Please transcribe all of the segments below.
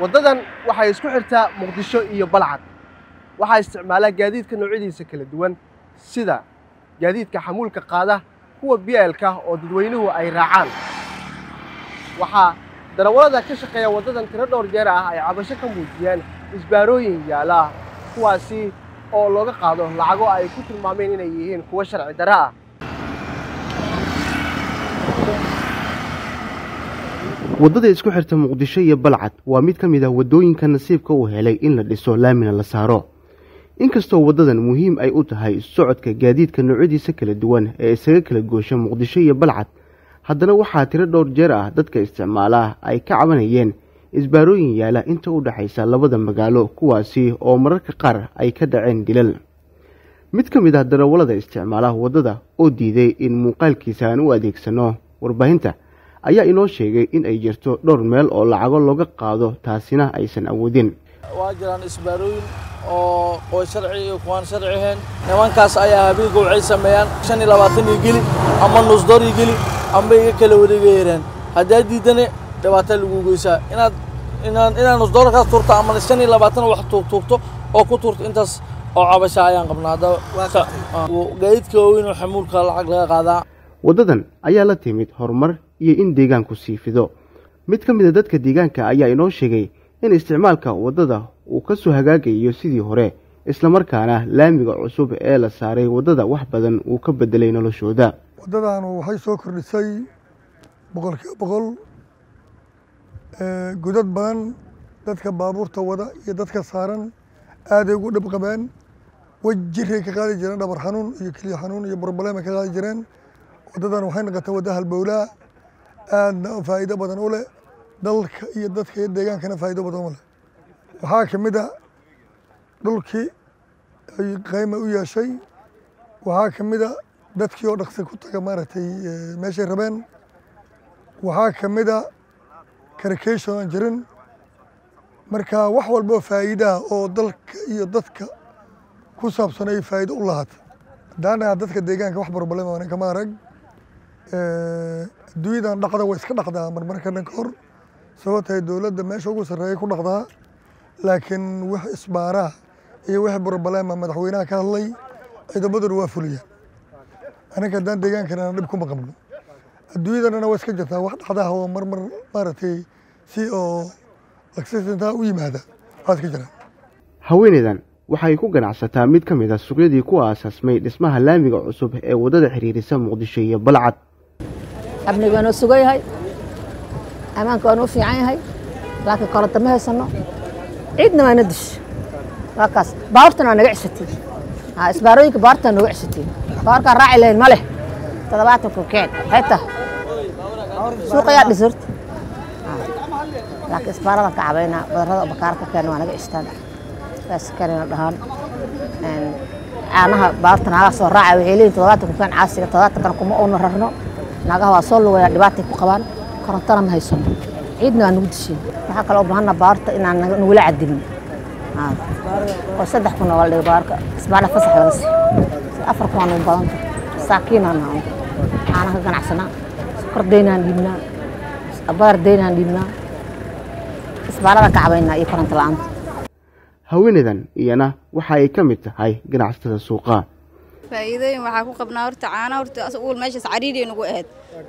waddadan waxay isku xirtaa muqdisho iyo balcad. Waxaa isticmaalaa gaadiidka noocyadiisa kala duwan sida gaadiidka xamuulka qaada kuwa bielka oo dadweynuhu ay raacaan. Waxaa darawallada ka shaqeeya waddadan tiro dhowr jeer ah ay cabasho ka muujiyeen isbaarooyin yaalla kuwaasi oo looga qaado lacago ay ku tilmaameen inay yihiin kuwo sharci darro ah waddada isku xirta muqdisho iyo balcad waa mid ka mid ah waddooyinka nasiibka uu helay in la dhiso laamina la saaro. Inkastoo waddadan muhiim ay u tahay socodka gaadiidka noocyadiisa kala duwan ee isaga kala goosha muqdisho iyo balcad haddana waxaa tiro dhowr jeer ah dadka isticmaalaah ay ka cabanayeen isbaarooyin yaalla inta u dhexaysa labada magaalo kuwaasi oo mararka qaar ay ka dhaceen dilal. Mid ka mid ah darawallada isticmaalaha waddada oo diiday in muuqaalkiisa aan u adeegsano warbaahinta ayaa inoo sheegay in ay jirto dhowr meel oo lacago looga qaado taasina aysan awoodin. Waa jiraan isbaarooyin oo qoy sharci iyo kuwaan sharci ahayn. Nimankaas ayaa habeenka waxay sameeyaan. Shan iyo labaatan iyo geli ama nusdor iyo geli amba iga kala wareega yareen. Haddaad diidane dhibaataa lagu geysaa inaad inaad inaad nusdoorkaas tuurto ama shan iyo labaatan wax tuurtuurto oo ku tuurto intaas oo cabasha ayaan qabnaa. Haddaba gaadiidka waaweyn oo xamuulka lacag laga qaadaa. Waddadan ayaa la timid horumar iyo in deegaanku sii fido. Mid ka mid a dadka deegaanka ayaa inoo sheegay in isticmaalka waddada uu ka soo hagaagayo sidii hore islamarkaana laamiga cusub ee la saaray waddada wax badan uu ka bedelay noloshooda. Waddadaanu waxay soo kordhisay boqolkiiba boqol godad badan dadka baabuurta wada iyo dadka saaran aaday ugu dhib qabeen wej jiray ka qaadi jireen dhabar xanuun iyo keliya xanuun iyo broblem ay ka qaadi jireen. Waddadan waxay noqotay wadda halbowlaa aadna faa'iido badan u leh dalka iyo dadka iyo deegaankana faa'iido badan u leh. Waxaa ka mid a dhulkii ay qayma u yeeshay waxaa ka mid a dadkii oo dhaqsi ku taga maaragtay meeshay rabeen. Waxaa ka mid a karikation aan jirin. Marka wax walboo faa'iidaha oo dalka iyo dadka ku saabsan ay faa'iido u lahaata haddaana dadka deegaanka wax broblem aan kama arag adduunyadan dhaqda way iska dhaqdaa marmarka dhan ka hor. Sababoo tahay dowladda meesha ugu sarreeya ku dhaqdaa laakiin wix isbaaraa iyo wix broblema madaxweynaha ka hadlay ciidamaduna waa fuliyaan anaga haddaan deegaankana dhib kuma qabno adduunyadanana waa iska jirtaa wax dhacdaha oo marmar maaragtay si oo lagsisintaa u yimaada waa iska jiraan haweeneydan waxay ku ganacsataa mid ka mid a suuqyadii ku aasaasmay dhismaha laamiga cusub ee waddada xiriirisa muqdisho iyo balcad amniga waa noo sugan yahay. Ammaanka waa noo fiican yahay. Laakiin koronto ma haysano. Ciidna waa na disho waa kaas. Baabuurtana waa naga cisatay isbaarooyinka baabuurta waa nooga cisatay baabuurkaan raaci lahayn ma leh. Toddobaatan kun keen xayta suuqayaa dhis horta. Laakiin isbaaradan ka cabaynaa badarrada bakaara ka keena waa naga cistaan. Saas kanina dhahaan. Caanaha baabuurta naagaha soo raacay waxay leeyihiin toddobaatan kun keen caasiga. Toddobaatan kana kuma uuna rarno naagaha waa soo lugaya dhibaatay ku qabaan korontana ma haysano ciidna waa nagu dishiin waxaa kaloo u baahanna baabuurta inaan nagula cadilin oo saddex kun oo la dhigo baabuurka isbaala fasax laga siiyo afar kun waa nagu badanta saakiinaan naano caanaha ka ganacsanaa. Sokor daynaan dhiibnaa. Badar daynaan dhiibnaa. Isbaalada ka cabaynaa iyo koronto la'aanta. Haweeneydan iyana waxa ay ka mid tahay ganacsatada suuqa faa'iidooyin waxaa ku qabnaa horta caana horta uul meeshaas cariiriya nagu ahayd.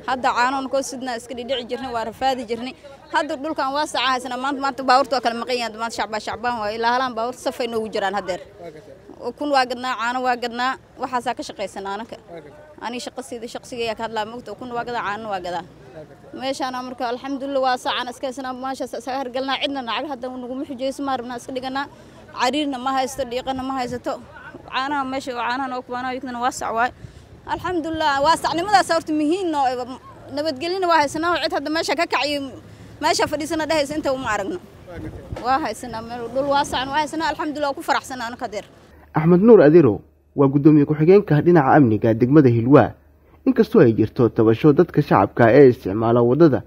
Hadda caanoon koo sidnaa iska dhidhici jirnay waa rafaadi jirnay hadda dhulkan waa haysana maanta maanta baabuurta waa kala maqan yahan maanta shacbaa shacbaan waayo ilaa halaan baabuurta safay noogu jiraan haddeer. Kun waa gadnaa caano waa gadnaa waxaasaa ka shaqaysanaa anaka. Aniga shaqasiida shaqsigayaa ka hadlaa mogta kun waa gadaa caanana waa gadaa. Meeshaana marka alxamdulillah waa saacaan iska haysanaa meeshaas isaga hargalnaa cidna nacag hadda naguma xujayso maa rabnaa iska dhiganaa. Cariirna ma haysto dhiiqana ma haysato caanaha meesha caanaha noo kubaanaa yidna waa sac waay. Alxamdulillah waa sacnimadaas horta muhiim noo nabadgelyana waa haysanaa cid hadda meesha ka kaciyo meesha fadhiisana dhehaysa inta uma aragno. Waa haysanaa meel dhul waa sacan waa haysanaa alxamdulillah waa ku faraxsanaa anaka deer. Axmed nuur adirow waa guddoomiye ku-xigeenka dhinaca amniga degmada hilwaa inkastoo ay jirto tabasho dadka shacabka ee isticmaala waddada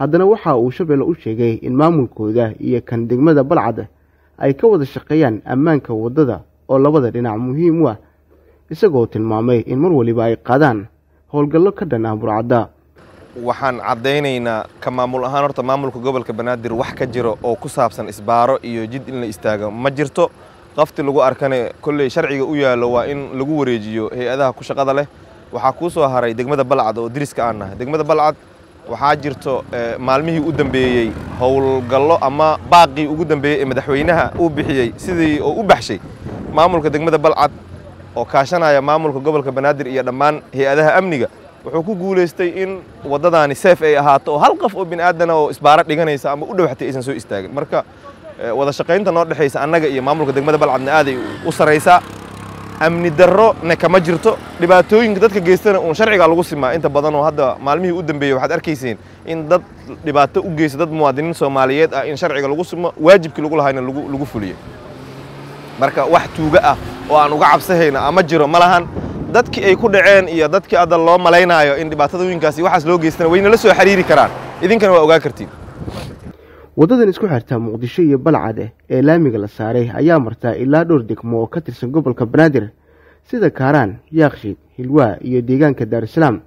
haddana waxa uu shabeelle u sheegay in maamulkooda iyo kan degmada balcad ay ka wada shaqeeyaan ammaanka waddada oo labada dhinac muhiim u ah isagoo tilmaamay in mar waliba ay qaadaan howlgallo ka dhan ah burcadda. Waxaan caddaynaynaa ka maamul ahaan horta maamulka gobolka banaadir wax ka jiro oo ku saabsan isbaaro iyo jid in la istaago. Ma jirto qafti lagu arkane kolley sharciga u yaallo waa in lagu wareejiyo hay'adaha ku shaqada leh. Waxaa kuu soo haray degmada balcad oo diriska aan nahay. Degmada balcad waxaa jirto maalmihii u dambeeyey howlgallo ama baaqii ugu dambeeyey ee madaxweynaha uu bixiyey sidii oo u baxshay maamulka degmada balcad oo kaashanaya maamulka gobolka banaadir iyo dhammaan hay'adaha amniga wuxuu ku guulaystay in waddadaani seef ay ahaato oo hal qof oo bini aadana oo isbaaro dhiganaysa ama u dhowxatay aysan soo istaagin. Marka wada shaqaynta noo dhexaysa annaga iyo maamulka degmada balcadna aaday u saraysaa amni darro ne kama jirto. Dhibaatooyinka dadka geystana uun sharcigaa lagu simaa. Inta badan oo hadda maalmihii u dambeeyey waxaad arkayseen in dad dhibaato u geysta dad muwaadiniin soomaaliyeed ah in sharciga lagu simo waajibkii lagu lahayna lagu fuliyo marka wax tuuga ah oo aan uga cabsahayna ama jiro ma lahan dadkii ay ku dhaceen iyo dadkii hadda loo malaynaayo in dhibaatadooyinkaasi waxaas loo geystana wayna la soo xiriiri karaan. Idinkana waa ogaa kartiin. Waddadan isku xirta muqdisho iyo balcad ee laamiga la saaray ayaa martaa ilaa dhowr degmo oo ka tirsan gobolka banaadir sida kaaraan yaakshiid hilwaa iyo deegaanka daarusalaam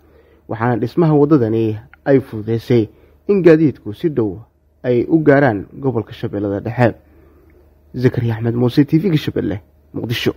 waxaana dhismaha waddadani ay fududaysay in gaadiidku si dhow ay u gaaraan gobolka shabeellada dhexe zakariya axmed muuse t v-ga shabeelle muqdisho